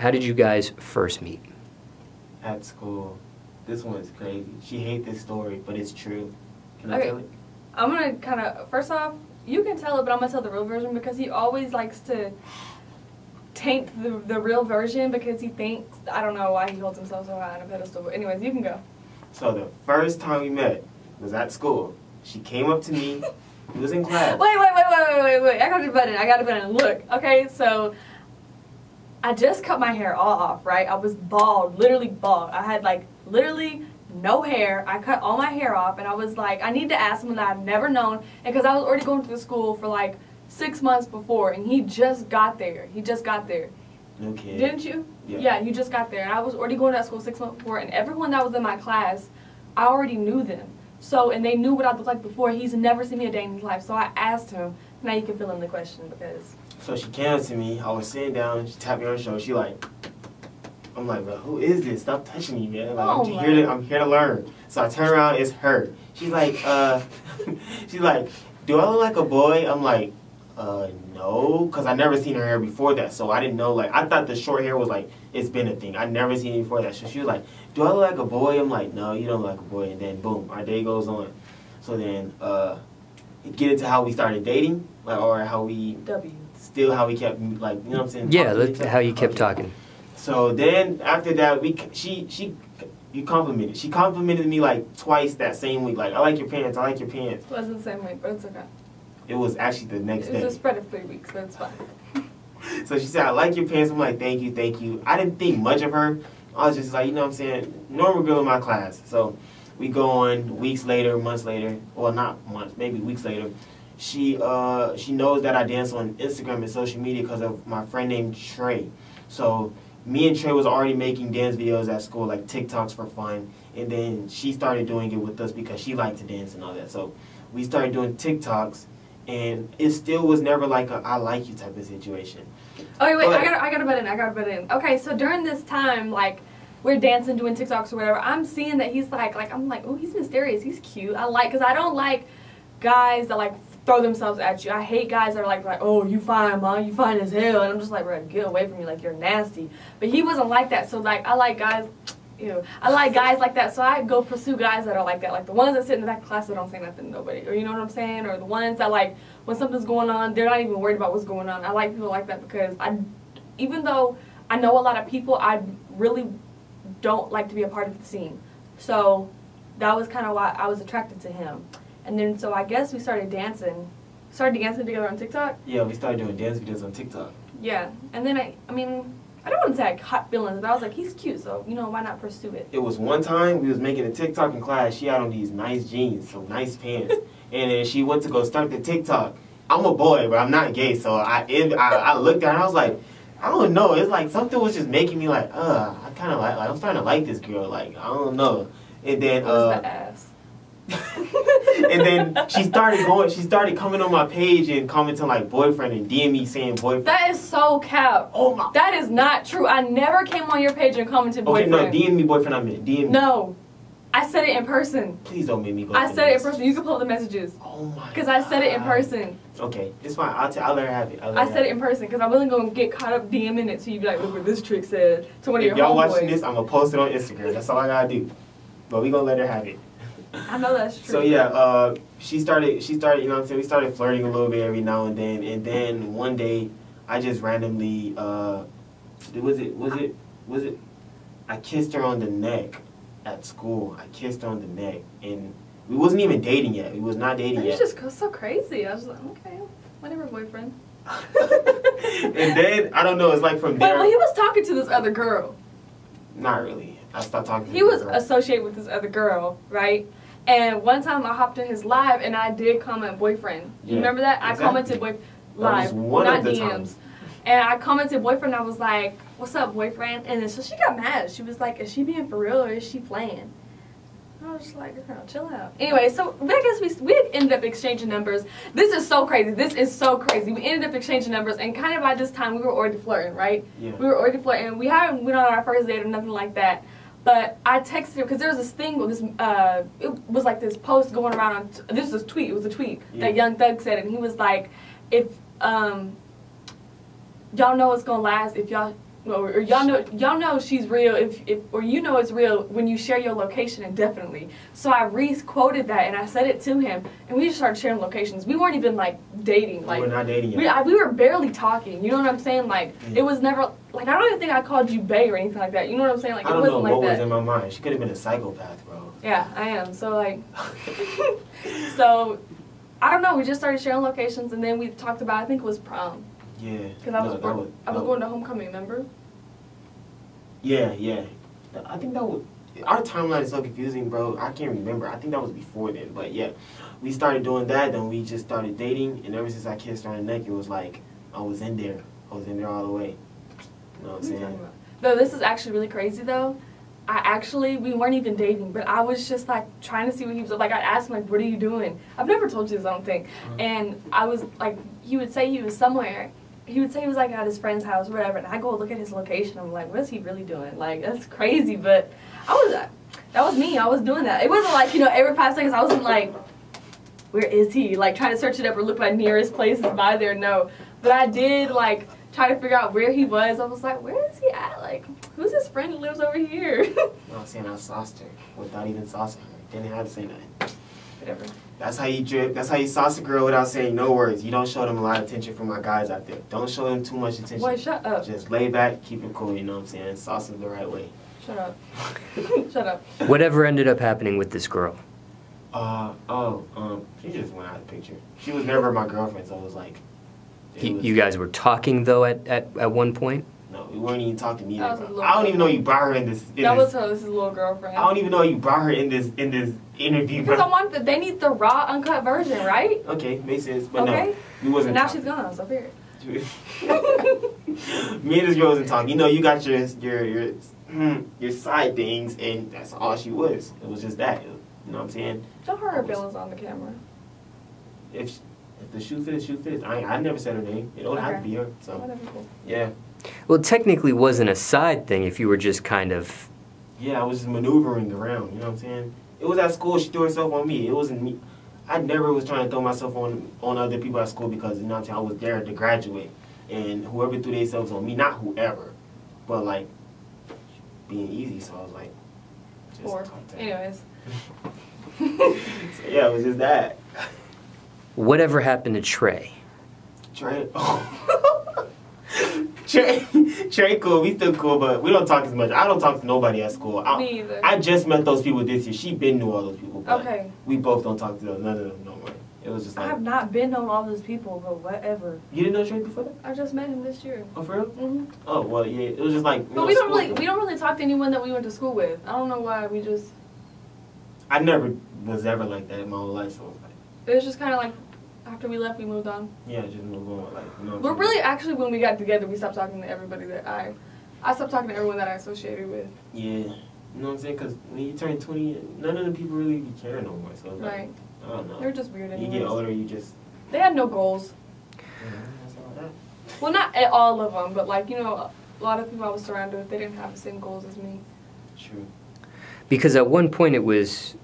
How did you guys first meet? At school. This one is crazy. She hate this story, but it's true. Can I tell it? I'm gonna kind of first off, you can tell it, but I'm gonna tell the real version because he always likes to taint the the real version because he thinks I don't know why he holds himself so high on a pedestal. But anyways, you can go. So the first time we met was at school. She came up to me. We was in class. Wait, wait, wait, wait, wait, wait, wait. I gotta a button. I gotta a button. Look, okay, so I just cut my hair all off, right? I was bald, literally bald. I had like literally no hair. I cut all my hair off, and I was like, I need to ask someone that I've never known, and because I was already going to the school for like six months before, and he just got there. He just got there. Kid. Didn't you? Yeah. you just got there. And I was already going to that school six months before, and everyone that was in my class, I already knew them. So, and they knew what I looked like before. He's never seen me a day in his life. So I asked him. Now you can fill in the question because. So she came to me. I was sitting down. She tapped me on the shoulder. She like, I'm like, bro, who is this? Stop touching me, man. Like, Oh I'm here to, I'm here to learn. So I turn around. It's her. She's like, uh, she's like, do I look like a boy? I'm like, uh, no, because I never seen her hair before that. So I didn't know. Like, I thought the short hair was like, it's been a thing. I never seen it before that. So she was like, do I look like a boy? I'm like, no, you don't look like a boy. And then boom, our day goes on. So then, uh, get into how we started dating, like, or how we W. still how we kept like you know what I'm saying. Yeah, talking to let, each other? how you kept Okay. talking. So then after that, we she she you complimented. She complimented me like twice that same week. Like I like your pants. I like your pants. It wasn't the same week, but it's okay. It was actually the next It was a spread of three weeks, but it's fine. So she said, I like your pants. I'm like, thank you, thank you. I didn't think much of her. I was just like, you know what I'm saying? Normal girl in my class. So we go on weeks later, months later. Well, not months, maybe weeks later. She uh she knows that I dance on Instagram and social media because of my friend named Trey. So me and Trey was already making dance videos at school, like TikToks for fun. And then she started doing it with us because she liked to dance and all that. So we started doing TikToks and it still was never like a I like you type of situation. Oh wait, wait, Go I ahead. got I got to butt in. I got to butt in. Okay, so during this time, like we're dancing, doing TikToks or whatever. I'm seeing that he's like, like I'm like, oh, he's mysterious. He's cute. I like, cause I don't like guys that like throw themselves at you. I hate guys that are like, like, oh, you fine, mom, you fine as hell, and I'm just like, bro, get away from me, like you're nasty. But he wasn't like that. So like, I like guys. Ew. I like guys like that, so I go pursue guys that are like that, like the ones that sit in the back of class that don't say nothing to nobody, or you know what I'm saying, or the ones that like when something's going on, they're not even worried about what's going on. I like people like that because I, even though I know a lot of people, I really don't like to be a part of the scene. So that was kind of why I was attracted to him. And then so I guess we started dancing, started dancing together on TikTok. Yeah, we started doing dance videos on TikTok. Yeah, and then I, I mean, I don't want to say I hot feelings, but I was like, he's cute, so you know why not pursue it? It was one time we was making a TikTok in class. She had on these nice jeans, some nice pants, and then she went to go start the TikTok. I'm a boy, but I'm not gay, so I it, I, I looked at her and I was like, I don't know. It's like something was just making me like, uh, I kind of like, like I'm starting to like this girl. Like I don't know. And then uh, the ass? and then she started going. She started coming on my page and commenting like boyfriend and DM me saying boyfriend. That is so cap. oh my. That is not true. I never came on your page and commented boyfriend. Okay, no, DM me boyfriend. I meant DM me. No. I said it in person. Please don't make me go. I said it in person. You can pull up the messages. Oh my. Because I said it in person. Okay, it's fine. I'll, t- I'll let her have it. I'll let I her said it in person because I wasn't going to get caught up DMing it so you'd be like, look what this trick said to one of If your y'all homeboys. watching this, I'm gonna post it on Instagram. That's all I gotta do. But we gonna let her have it. I know that's true. So yeah, uh, she started. She started. You know what I'm saying? We started flirting a little bit every now and then. And then one day, I just randomly. Uh, was it? Was it? Was it? I kissed her on the neck at school. I kissed her on the neck, and we wasn't even dating yet. We was not dating It was yet. just go- so crazy. I was like, okay, whatever, boyfriend. and then I don't know. It's like from But there. well, he was talking to this other girl. Not really. I stopped talking. to He was girl. associated with this other girl, right? And one time I hopped in his live and I did comment boyfriend. You remember that? I commented boy was live, not DMs. times. And I commented boyfriend. I was like, "What's up, boyfriend?" And then so she got mad. She was like, "Is she being for real or is she playing?" I was just like, "Girl, chill out." Anyway, so I guess we we ended up exchanging numbers. This is so crazy. This is so crazy. We ended up exchanging numbers, and kind of by this time we were already flirting, right? Yeah. We were already flirting. We hadn't went on our first date or nothing like that. But I texted him because there was this thing with this. Uh, it was like this post going around on. T- this was a tweet. It was a tweet Yeah. that Young Thug said, and he was like, "If um, y'all know it's gonna last if y'all or, or y'all know y'all know she's real if, if or you know it's real when you share your location indefinitely. So I re-quoted that and I said it to him, and we just started sharing locations. We weren't even like dating, like we're not dating we. I, we were barely talking. You know what I'm saying? Like Mm. it was never like I don't even think I called you Bay or anything like that. You know what I'm saying? Like I it don't wasn't know like what that. was in my mind. She could have been a psychopath, bro. Yeah, I am. So like, so I don't know. We just started sharing locations, and then we talked about I think it was prom Yeah. because I was No, that work- was- I was going to homecoming. Remember? Yeah, yeah. I think that was our timeline is so confusing, bro. I can't remember. I think that was before then, but yeah, we started doing that. Then we just started dating, and ever since I kissed her on the neck, it was like I was in there. I was in there all the way. You know what I'm What are you talking saying? No, this is actually really crazy though. I actually we weren't even dating, but I was just like trying to see what he was like. I asked him like, "What are you doing?" I've never told you this, I don't think. Uh-huh. And I was like, he would say he was somewhere. He would say he was like at his friend's house or whatever, and I go look at his location. I'm like, what is he really doing? Like that's crazy. But I was uh, that was me. I was doing that. It wasn't like you know every five seconds. I wasn't like, where is he? Like trying to search it up or look my nearest places by there. No, but I did like try to figure out where he was. I was like, where is he at? Like, who's his friend who lives over here? You I'm saying? I sauced her without even saucing her. Didn't have to say nothing. Whatever. That's how you drip. That's how you sauce a girl without saying no words. You don't show them a lot of attention from my guys out there. Don't show them too much attention. Boy, shut up. Just lay back, keep it cool. You know what I'm saying? Sauce them the right way. Shut up. shut up. Whatever ended up happening with this girl? Uh oh, um, she just went out of the picture. She was never my girlfriend, so it was like, it You, was- you guys were talking though at, at, at one point? No, we weren't even talking That was either. a bro. little I don't even know you brought her in this. In That this was her. This is little girlfriend. I don't even know you brought her in this in this interview. Because I want the, they need the raw, uncut version, right? Okay, makes sense, but Okay. no, we wasn't. Now talking. she's gone, so period. Me and this girl wasn't talking. You know, you got your your your hmm, your side things, and that's all she was. It was just that. You know what I'm saying? Show her her feelings on the camera. If if the shoe fits, shoe fits. I I never said her name. It don't have to be her. So Whatever. yeah, Well, technically wasn't a side thing if you were just kind of. yeah. I was just maneuvering around. You know what I'm saying? It was at school. She threw herself on me. It wasn't me. I never was trying to throw myself on on other people at school because you know what I'm saying. I was there to graduate, and whoever threw themselves on me, not whoever, but like being easy. So I was like, just Poor. talk to. Anyways. So, yeah, it was just that. Whatever happened to Trey? Trey. Oh. Trey, Trey, cool. We still cool, but we don't talk as much. I don't talk to nobody at school. I, Me either. I just met those people this year. She been knew all those people, but Okay. we both don't talk to them, none of them no more. It was just I have not been on all those people, but whatever. you didn't know Trey before that. I just met him this year. Oh, for real? hmm Oh, well, yeah. It was just like. But we don't school- really we don't really talk to anyone that we went to school with. I don't know why. We just I never was ever like that in my whole life. So it was like, it was just kind of like after we left, we moved on. yeah, just move on. Like, you know. But really, actually, when we got together, we stopped talking to everybody that I, I stopped talking to everyone that I associated with. Yeah. You know what I'm saying? Because when you turn 20, none of the people really be caring no more. So it's like, Right? I don't know. They're just weird. you get older, you just. They had no goals. Yeah, that's all that. Well, not at all of them, but like you know, a lot of people I was surrounded with, they didn't have the same goals as me. True. Because at one point it was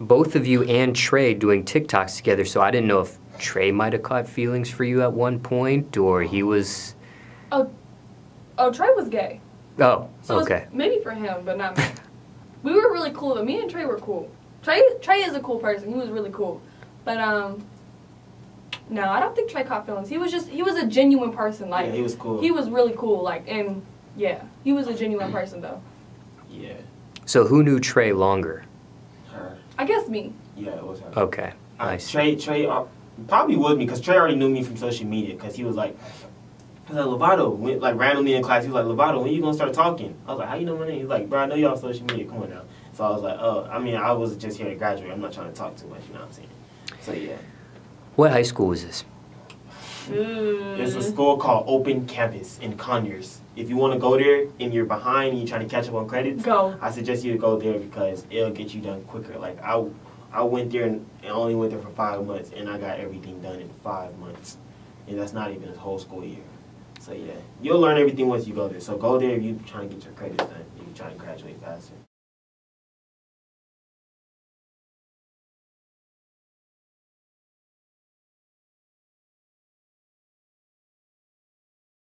both of you and Trey doing TikToks together, so I didn't know if Trey might have caught feelings for you at one point or he was. Oh, oh, Trey was gay. Oh, So okay. maybe for him, but not me. we were really cool though. Me and Trey were cool. Trey Trey is a cool person. He was really cool. But um no, I don't think Trey caught feelings. He was just he was a genuine person. Like yeah, he was cool. he was really cool. Like and yeah, he was a genuine person though. Yeah, So who knew Trey longer? her. I guess me. Yeah, it was her. Okay, Uh, nice. Trey, Trey, uh, probably would me because Trey already knew me from social media because he was like, he was like Lavaado, went like randomly in class. He was like Lavaado, when you gonna start talking? I was like, how you know my name? He's like, bro, I know y'all social media. Come on now. So I was like, oh, I mean, I was just here to graduate. I'm not trying to talk too much. You know what I'm saying? So yeah, What high school was this? There's a school called Open Campus in Conyers. If you want to go there and you're behind and you're trying to catch up on credits, Go. I suggest you to go there because it'll get you done quicker. Like I, I went there and only went there for five months, and I got everything done in five months, and that's not even a whole school year. So yeah, you'll learn everything once you go there. So go there if you're trying to get your credits done. If you're trying to graduate faster.